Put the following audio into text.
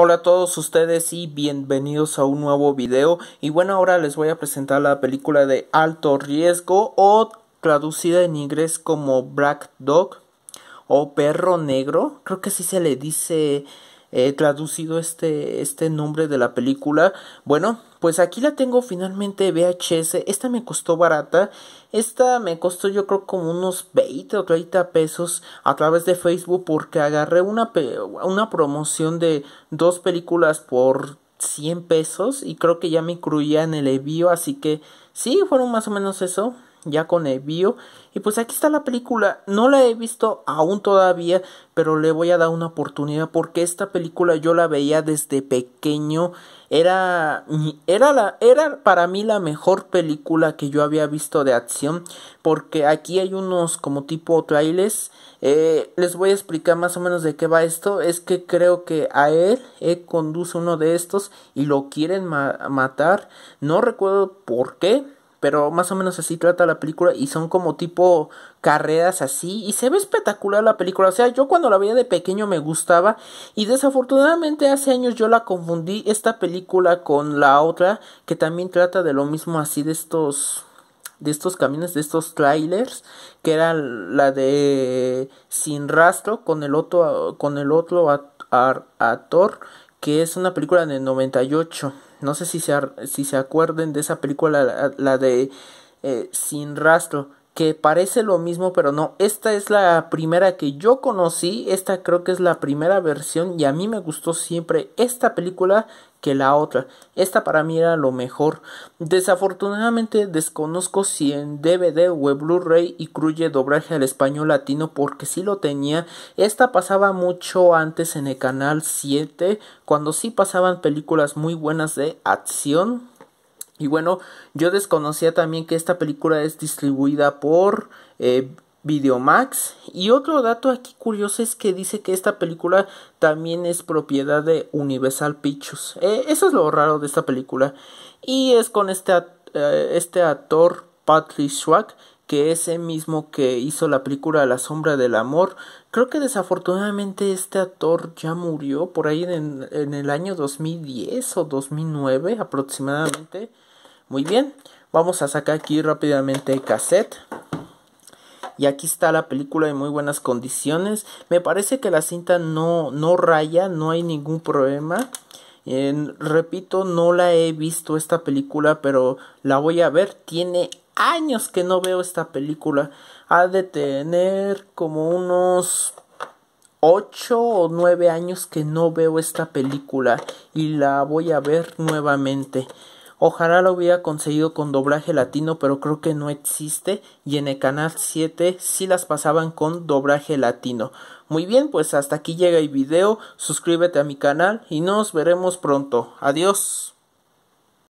Hola a todos ustedes y bienvenidos a un nuevo video. Y bueno ahora les voy a presentar la película de alto riesgo o traducida en inglés como Black Dog o perro negro. Creo que así se le dice He traducido este, este nombre de la película. Bueno, pues aquí la tengo finalmente VHS. Esta me costó barata. Esta me costó yo creo como unos 20 o 30 pesos a través de Facebook porque agarré una, una promoción de dos películas por 100 pesos y creo que ya me incluía en el envío. Así que sí, fueron más o menos eso ya con el bio. Y pues aquí está la película. No la he visto aún todavía, pero le voy a dar una oportunidad porque esta película yo la veía desde pequeño. Era, era, la, era para mí la mejor película que yo había visto de acción. Porque aquí hay unos como tipo trailers. Eh, les voy a explicar más o menos de qué va esto. Es que creo que a él, él conduce uno de estos y lo quieren matar. No recuerdo por qué pero más o menos así trata la película y son como tipo carreras así y se ve espectacular la película, o sea, yo cuando la veía de pequeño me gustaba y desafortunadamente hace años yo la confundí esta película con la otra que también trata de lo mismo así de estos de estos camiones, de estos trailers, que era la de Sin Rastro con el otro con el otro actor que es una película de 98 no sé si se, si se acuerden de esa película, la, de eh, Sin Rastro, que parece lo mismo, pero no. Esta es la primera que yo conocí. Esta creo que es la primera versión. Y a mí me gustó siempre esta película que la otra. Esta para mí era lo mejor. Desafortunadamente desconozco si en DVD o en Blu-ray incluye doblaje al español latino porque si lo tenía. Esta pasaba mucho antes en el canal 7 cuando sí pasaban películas muy buenas de acción y bueno, yo desconocía también que esta película es distribuida por eh, Videomax. Y otro dato aquí curioso es que dice que esta película también es propiedad de Universal Pictures. Eh, eso es lo raro de esta película. Y es con este, eh, este actor Patrick Schwag que es el mismo que hizo la película La sombra del amor. Creo que desafortunadamente este actor ya murió por ahí en, en el año 2010 o 2009 aproximadamente. Muy bien, vamos a sacar aquí rápidamente el cassette. Y aquí está la película en muy buenas condiciones. Me parece que la cinta no, no raya, no hay ningún problema. repito, no la he visto esta película, pero la voy a ver. Tiene años que no veo esta película. Ha de tener como unos 8 o 9 años que no veo esta película y la voy a ver nuevamente. Ojalá lo hubiera conseguido con doblaje latino, pero creo que no existe. Y en el canal 7 sí las pasaban con doblaje latino. Muy bien, pues hasta aquí llega el video. Suscríbete a mi canal y nos veremos pronto. Adiós.